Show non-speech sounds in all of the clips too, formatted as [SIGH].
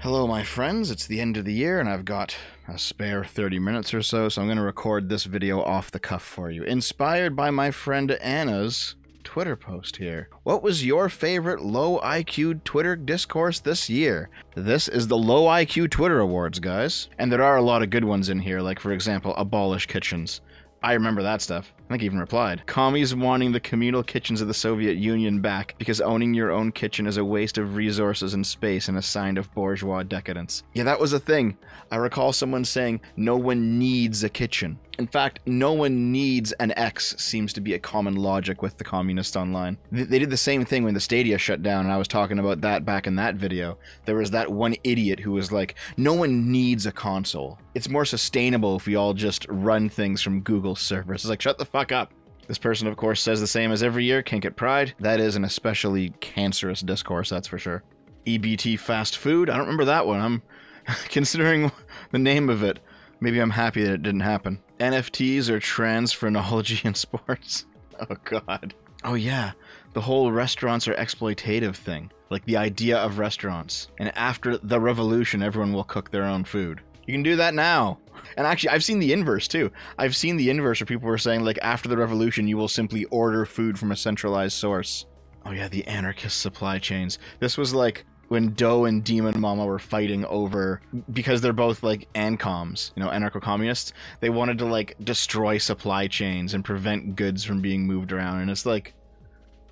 Hello, my friends. It's the end of the year, and I've got a spare 30 minutes or so, so I'm going to record this video off the cuff for you. Inspired by my friend Anna's Twitter post here. What was your favorite low IQ Twitter discourse this year? This is the Low IQ Twitter Awards, guys. And there are a lot of good ones in here, like, for example, Abolish Kitchens. I remember that stuff. I think he even replied. Commies wanting the communal kitchens of the Soviet Union back because owning your own kitchen is a waste of resources and space and a sign of bourgeois decadence. Yeah, that was a thing. I recall someone saying, no one needs a kitchen. In fact, no one needs an X seems to be a common logic with the communists online. They did the same thing when the Stadia shut down, and I was talking about that back in that video. There was that one idiot who was like, no one needs a console. It's more sustainable if we all just run things from Google servers. It's like, shut the fuck up. This person, of course, says the same as every year, kink at pride. That is an especially cancerous discourse, that's for sure. EBT fast food, I don't remember that one. I'm [LAUGHS] considering the name of it. Maybe I'm happy that it didn't happen. NFTs or trans phrenology in sports. [LAUGHS] Oh god. Oh yeah, the whole restaurants are exploitative thing. Like the idea of restaurants. And after the revolution, everyone will cook their own food. You can do that now. And actually, I've seen the inverse too. I've seen the inverse where people were saying, like, after the revolution, you will simply order food from a centralized source. Oh, yeah, the anarchist supply chains. This was like when Doe and Demon Mama were fighting over because they're both like ancoms, you know, anarcho-communists. They wanted to like destroy supply chains and prevent goods from being moved around, and it's like,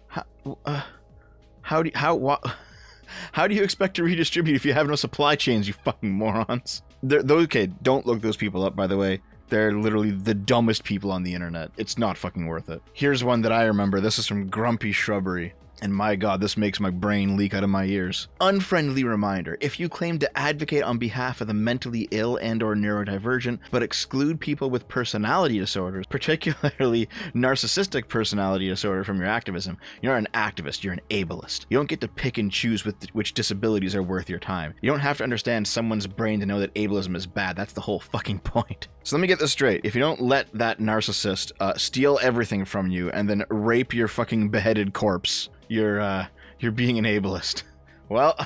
how, uh, how do how what? [LAUGHS] How do you expect to redistribute if you have no supply chains, you fucking morons? They're, those okay, don't look those people up, by the way. They're literally the dumbest people on the internet. It's not fucking worth it. Here's one that I remember. This is from Grumpy Shrubbery. And my god, this makes my brain leak out of my ears. Unfriendly reminder, if you claim to advocate on behalf of the mentally ill and or neurodivergent, but exclude people with personality disorders, [LAUGHS] particularly narcissistic personality disorder from your activism, you're an activist, you're an ableist. You don't get to pick and choose which disabilities are worth your time. You don't have to understand someone's brain to know that ableism is bad, that's the whole fucking [LAUGHS] point. So let me get this straight. If you don't let that narcissist uh, steal everything from you and then rape your fucking beheaded corpse, you're uh, you're being an ableist. [LAUGHS] Well,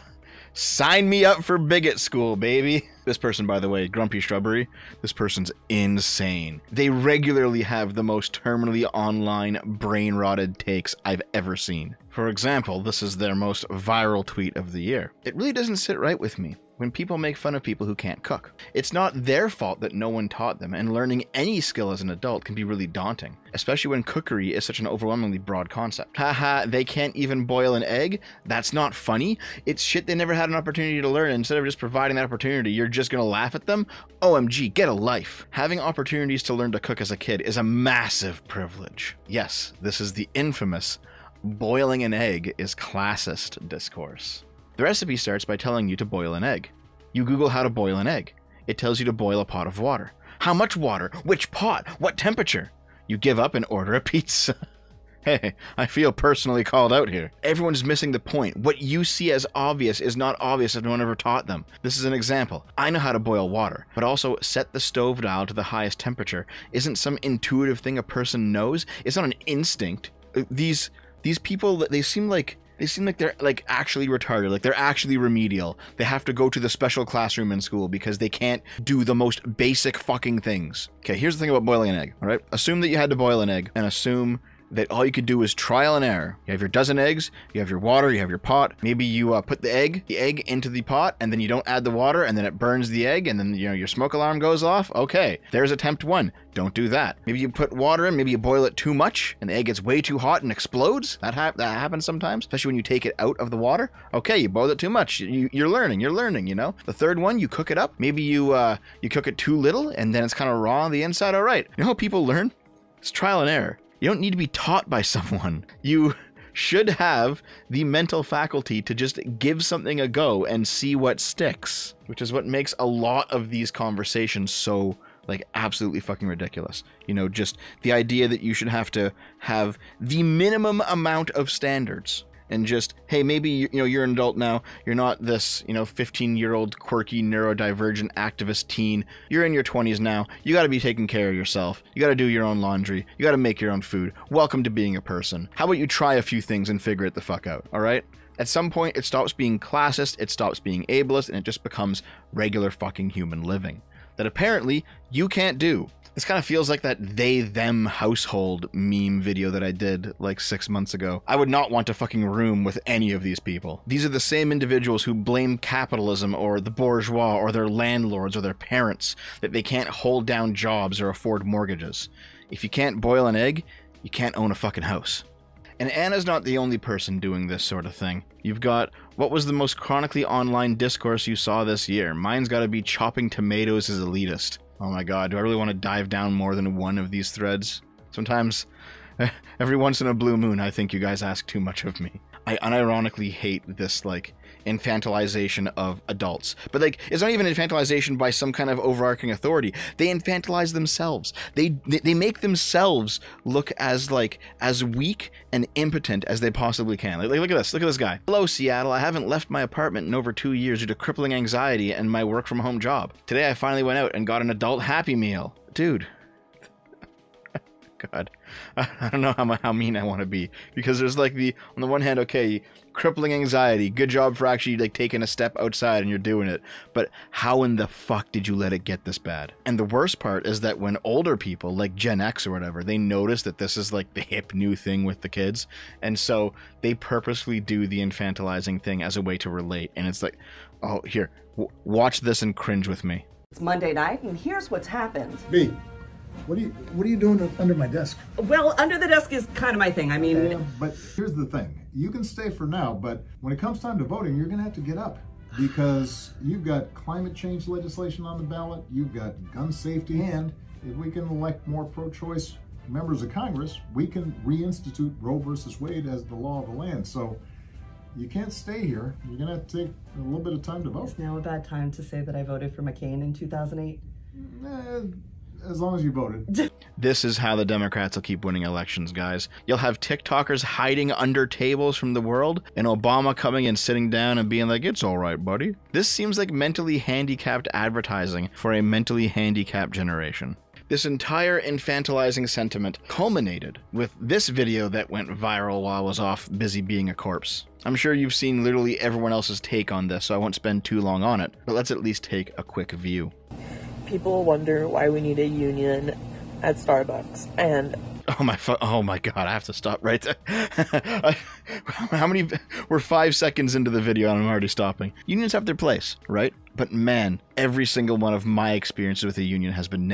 sign me up for bigot school, baby. This person, by the way, Grumpy Shrubbery, this person's insane. They regularly have the most terminally online, brain rotted takes I've ever seen. For example, this is their most viral tweet of the year. It really doesn't sit right with me when people make fun of people who can't cook. It's not their fault that no one taught them, and learning any skill as an adult can be really daunting, especially when cookery is such an overwhelmingly broad concept. Haha, they can't even boil an egg? That's not funny. It's shit they never had an opportunity to learn. Instead of just providing that opportunity, you're just gonna laugh at them? OMG, get a life. Having opportunities to learn to cook as a kid is a massive privilege. Yes, this is the infamous boiling an egg is classist discourse. The recipe starts by telling you to boil an egg. You Google how to boil an egg. It tells you to boil a pot of water. How much water? Which pot? What temperature? You give up and order a pizza. [LAUGHS] hey, I feel personally called out here. Everyone's missing the point. What you see as obvious is not obvious if no one ever taught them. This is an example. I know how to boil water, but also set the stove dial to the highest temperature isn't some intuitive thing a person knows. It's not an instinct. Uh, these these people they seem like they seem like they're like actually retarded like they're actually remedial. They have to go to the special classroom in school because they can't do the most basic fucking things. Okay here's the thing about boiling an egg all right? Assume that you had to boil an egg and assume that all you could do is trial and error. You have your dozen eggs, you have your water, you have your pot. Maybe you uh, put the egg, the egg into the pot, and then you don't add the water, and then it burns the egg, and then you know your smoke alarm goes off. Okay, there's attempt one. Don't do that. Maybe you put water in, maybe you boil it too much, and the egg gets way too hot and explodes. That ha- that happens sometimes, especially when you take it out of the water. Okay, you boil it too much. You, you're learning. You're learning. You know. The third one, you cook it up. Maybe you uh, you cook it too little, and then it's kind of raw on the inside. All right. You know how people learn? It's trial and error. You don't need to be taught by [LAUGHS] someone. You should have the mental faculty to just give something a go and see what sticks, which is what makes a lot of these conversations so like absolutely fucking ridiculous. You know, just the idea that you should have to have the minimum amount of standards and just hey maybe you know you're an adult now. You're not this you know 15 year old quirky neurodivergent activist teen. You're in your 20s now. You got to be taking care of yourself. You got to do your own laundry. You got to make your own food. Welcome to being a person. How about you try a few things and figure it the fuck out all right? At some point it stops being classist it stops being ableist and it just becomes regular fucking human living that apparently you can't do this kind of feels like that they them household meme video that I did like six months ago. I would not want to fucking room with any of these people. These are the same individuals who blame capitalism or the bourgeois or their landlords or their parents that they can't hold down jobs or afford mortgages. If you can't boil an egg, you can't own a fucking house. And Anna's not the only person doing this sort of thing. You've got what was the most chronically online discourse you saw this year? Mine's gotta be chopping tomatoes is elitist. Oh my god, do I really want to dive down more than one of these threads? Sometimes, [LAUGHS] every once in a blue moon, I think you guys ask too much of me. I unironically hate this, like, infantilization of adults. But, like, it's not even infantilization by some kind of overarching authority. They infantilize themselves. They, they, make themselves look as, like, as weak and impotent as they possibly can. Like, look at this. Look at this guy. Hello, Seattle. I haven't left my apartment in over two years due to crippling anxiety and my work from home job. Today, I finally went out and got an adult Happy Meal. Dude. God, [LAUGHS] I don't know how how mean I want to be because there's like the on the one hand, okay, crippling anxiety, good job for actually like taking a step outside and you're doing it, but how in the fuck did you let it get this bad? And the worst part is that when older people like Gen X or whatever, they notice that this is like the hip new thing with the kids, and so they purposely do the infantilizing thing as a way to relate, and it's like, oh here, watch this and cringe with me. It's Monday night, and here's what's happened. B, what are you What are you doing under my desk? Well, under the desk is kind of my thing. I mean, but here's the thing: you can stay for now, but when it comes time to voting, you're going to have to get up because you've got climate change legislation on the ballot, you've got gun safety, and if we can elect more pro-choice members of Congress, we can reinstitute Roe versus Wade as the law of the land. So you can't stay here. You're going to have to take a little bit of time to vote. Is now a bad time to say that I voted for McCain in 2008? Eh, as long as you voted. this is how the Democrats will keep winning elections, guys. You'll have TikTokers hiding under tables from the world, and Obama coming and sitting down and being like, it's all right, buddy. This seems like mentally handicapped advertising for a mentally handicapped generation. This entire infantilizing sentiment culminated with this video that went viral while I was off busy being a corpse. I'm sure you've seen literally everyone else's take on this, so I won't spend too long on it, but let's at least take a quick view people wonder why we need a union at Starbucks, and Oh my! Fu- oh my God! I have to stop right there. [LAUGHS] How many? We're five seconds into the video and I'm already stopping. Unions have their place, right? But man, every single one of my experiences with a union has been.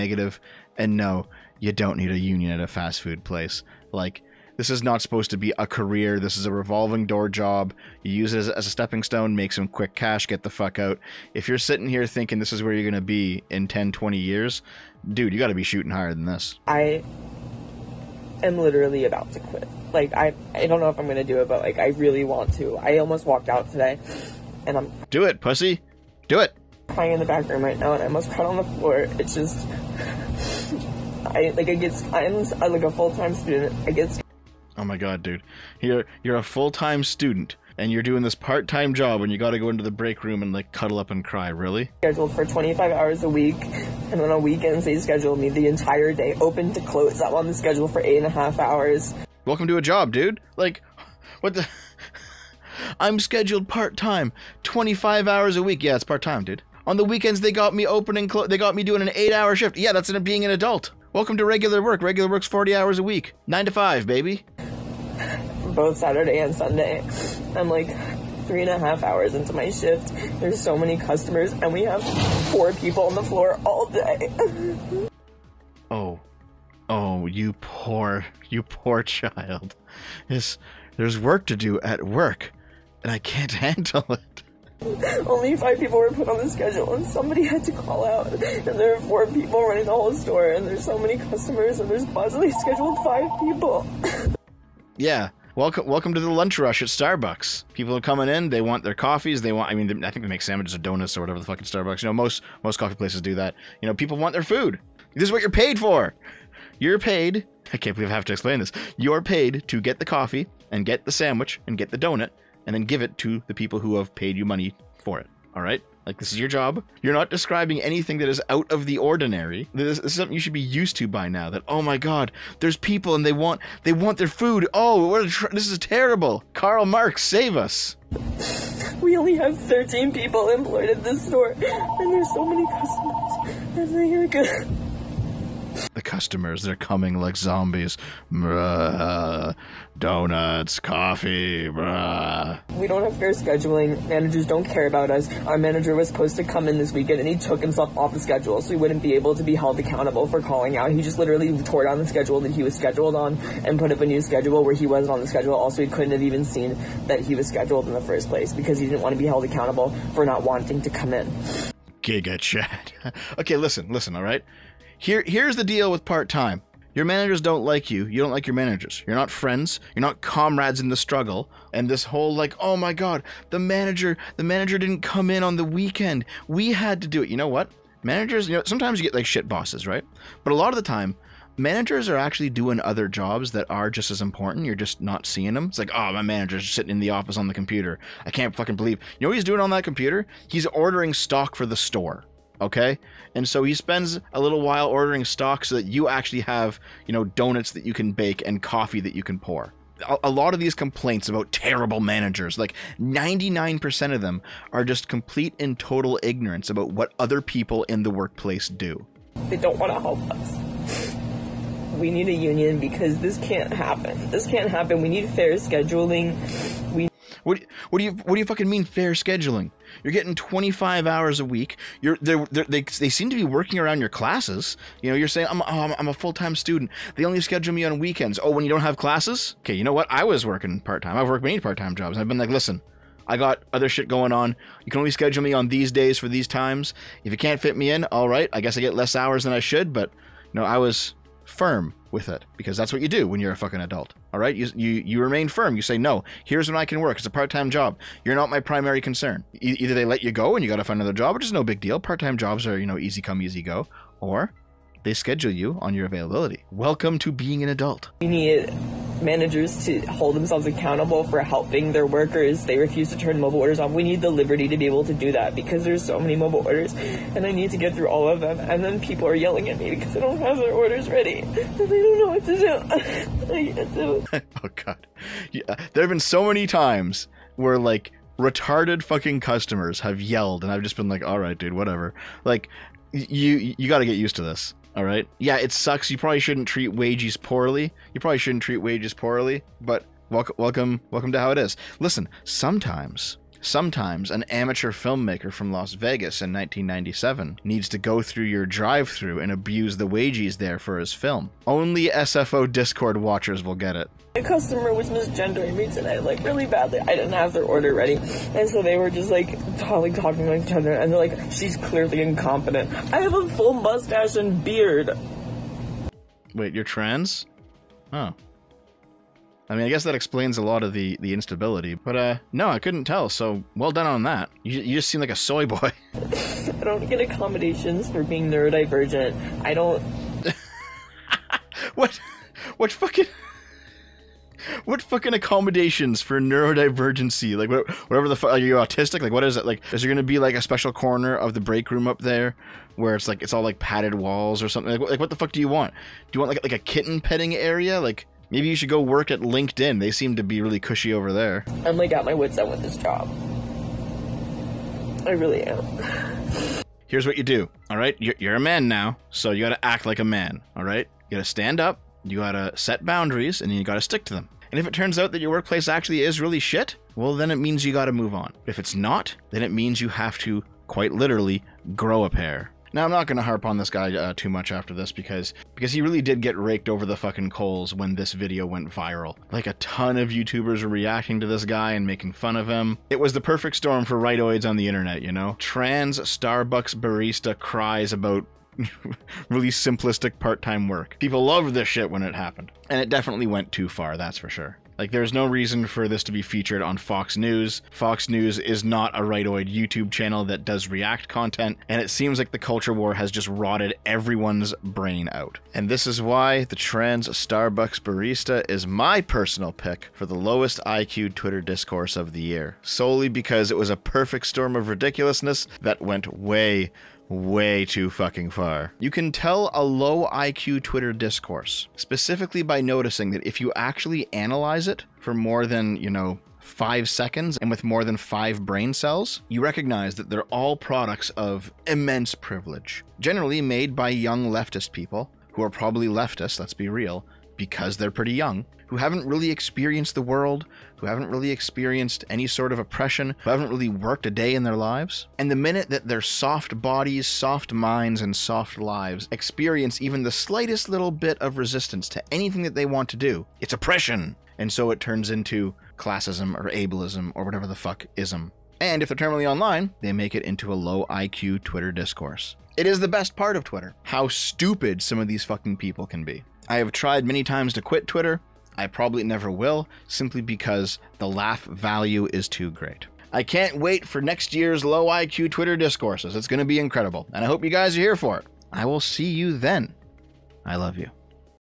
And no, you don't need a union at a fast food place. Like this is not supposed to be a career. This is a revolving door job. You use it as, as, a stepping stone, make some quick cash, get the fuck out. If you're sitting here thinking this is where you're going to be in 10, 20 years, dude, you got to be shooting higher than this. I am literally about to quit. Like, I, I don't know if I'm going to do it, but, like, I really want to. I almost walked out today, and I'm... Do it, pussy. Do it. Crying in the back room right now, and I almost cried on the floor. It's just... I, like, I get... I'm, like, a full-time student. I get Oh my god, dude. You're you're a full-time student and you're doing this part-time job and you got to go into the break room and like cuddle up and cry, really? Scheduled for 25 hours a week and then on weekends they schedule me the entire day open to close. I'm on the schedule for eight and a half hours. Welcome to a job, dude. Like, what the... [LAUGHS] I'm scheduled part-time, 25 hours a week. Yeah, it's part-time, dude. On the weekends they got me open and opening, they got me doing an eight-hour shift. Yeah, that's in being an adult. Welcome to regular work. Regular work's 40 hours a week. 9 to 5, baby. Both Saturday and Sunday. I'm like three and a half hours into my shift. There's so many customers, and we have four people on the floor all day. [LAUGHS] oh. Oh, you poor, you poor child. There's, there's work to do at work, and I can't [LAUGHS] handle it. Only five people were put on the schedule, and somebody had to call out. And there are four people running the whole store, and there's so many customers, and there's possibly scheduled five people. [LAUGHS] yeah. Welcome, welcome to the lunch rush at Starbucks. People are coming in. They want their coffees. They want. I mean, I think they make sandwiches or donuts or whatever the fucking Starbucks. You know, most most coffee places do that. You know, people want their food. This is what you're paid for. You're paid. I can't believe I have to explain this. You're paid to get the coffee and get the sandwich and get the donut and then give it to the people who have paid you money for it. All right? Like this is your job. You're not describing anything that is out of the ordinary. This, is something you should be used to by now. That oh my god, there's people and they want they want their food. Oh, what a this is terrible. Karl Marx, save us. We only have 13 people employed at this store, and there's so many customers. And they are good. The customers, they're coming like zombies. Bruh. Donuts, coffee, bruh. We don't have fair scheduling. Managers don't care about us. Our manager was supposed to come in this weekend, and he took himself off the schedule, so he wouldn't be able to be held accountable for calling out. He just literally tore down the schedule that he was scheduled on and put up a new schedule where he wasn't on the schedule. Also, he couldn't have even seen that he was scheduled in the first place because he didn't want to be held accountable for not wanting to come in. Gigachad. [LAUGHS] okay, listen, listen, all right? Here here's the deal with part-time. Your managers don't like you. You don't like your managers. You're not friends. You're not comrades in the struggle. And this whole like, oh my god, the manager, the manager didn't come in on the weekend. We had to do it. You know what? Managers, you know, sometimes you get like shit bosses, right? But a lot of the time, managers are actually doing other jobs that are just as important. You're just not seeing them. It's like, oh, my manager's sitting in the office on the computer. I can't fucking believe. You know what he's doing on that computer? He's ordering stock for the store. Okay? And so he spends a little while ordering stock so that you actually have, you know, donuts that you can bake and coffee that you can pour. A, a lot of these complaints about terrible managers, like 99% of them, are just complete and total ignorance about what other people in the workplace do. They don't want to help us. We need a union because this can't happen. This can't happen. We need fair scheduling. We What what do you what do you fucking mean fair scheduling? You're getting 25 hours a week. You're they're, they're, they they seem to be working around your classes. You know, you're saying I'm oh, I'm, a full time student. They only schedule me on weekends. Oh, when you don't have classes? Okay, you know what? I was working part time. I've worked many part time jobs. I've been like, listen, I got other shit going on. You can only schedule me on these days for these times. If you can't fit me in, all right. I guess I get less hours than I should, but you no, I was firm with it because that's what you do when you're a fucking adult. All right, you you you remain firm. You say no. Here's when I can work. It's a part-time job. You're not my primary concern. E- either they let you go and you got to find another job, which is no big deal. Part-time jobs are you know easy come easy go, or they schedule you on your availability. Welcome to being an adult. We need managers to hold themselves accountable for helping their workers. They refuse to turn mobile orders on. We need the liberty to be able to do that because there's so many mobile orders and I need to get through all of them. And then people are yelling at me because I don't have their orders ready and they don't know what to do. [LAUGHS] I can't do [LAUGHS] oh god, yeah, there have been so many times where like retarded fucking customers have yelled, and I've just been like, all right, dude, whatever. Like, you you got to get used to this. All right. Yeah, it sucks. You probably shouldn't treat wages poorly. You probably shouldn't treat wages poorly. But welcome, welcome, welcome to how it is. Listen, sometimes. Sometimes an amateur filmmaker from Las Vegas in 1997 needs to go through your drive through and abuse the wages there for his film. Only SFO Discord watchers will get it. A customer was misgendering me today, like really badly. I didn't have their order ready, and so they were just like talking, talking to each other, and they're like, "She's clearly incompetent." I have a full mustache and beard. Wait, you're trans? Oh. I mean, I guess that explains a lot of the, the instability, but uh, no, I couldn't tell, so well done on that. You, you just seem like a soy boy. [LAUGHS] I don't get accommodations for being neurodivergent. I don't. [LAUGHS] what? What fucking. What fucking accommodations for neurodivergency? Like, what, whatever the fuck. Are you autistic? Like, what is it? Like, is there gonna be like a special corner of the break room up there where it's like, it's all like padded walls or something? Like, what- like what the fuck do you want? Do you want like, like a kitten petting area? Like, maybe you should go work at LinkedIn. They seem to be really cushy over there. I'm like at my wits end with this job. I really am. here's what you do all right you're, you're a man now so you gotta act like a man all right you gotta stand up you gotta set boundaries and you gotta stick to them and if it turns out that your workplace actually is really shit well then it means you gotta move on if it's not then it means you have to quite literally grow a pair now i'm not gonna harp on this guy uh, too much after this because because he really did get raked over the fucking coals when this video went viral. Like a ton of youtubers were reacting to this guy and making fun of him. It was the perfect storm for rightoids on the internet you know? Trans starbucks barista cries about [LAUGHS] really simplistic part-time work. People loved this shit when it happened. And it definitely went too far that's for sure Like, there's no reason for this to be featured on Fox News. Fox News is not a rightoid YouTube channel that does react content, and it seems like the culture war has just rotted everyone's brain out. And this is why the trans Starbucks barista is my personal pick for the lowest IQ Twitter discourse of the year, solely because it was a perfect storm of ridiculousness that went way, way too fucking far. You can tell a low IQ Twitter discourse specifically by noticing that if you actually analyze it for more than, you know, five seconds and with more than five brain cells, you recognize that they're all products of immense privilege, generally made by young leftist people who are probably leftists, let's be real, because they're pretty young, who haven't really experienced the world, who haven't really experienced any sort of oppression, who haven't really worked a day in their lives. And the minute that their soft bodies, soft minds, and soft lives experience even the slightest little bit of resistance to anything that they want to do, it's oppression. And so it turns into classism or ableism or whatever the fuck ism. And if they're terminally online, they make it into a low IQ Twitter discourse. It is the best part of Twitter, how stupid some of these fucking people can be. I have tried many times to quit Twitter. I probably never will, simply because the laugh value is too great. I can't wait for next year's low IQ Twitter discourses. It's going to be incredible, and I hope you guys are here for it. I will see you then. I love you.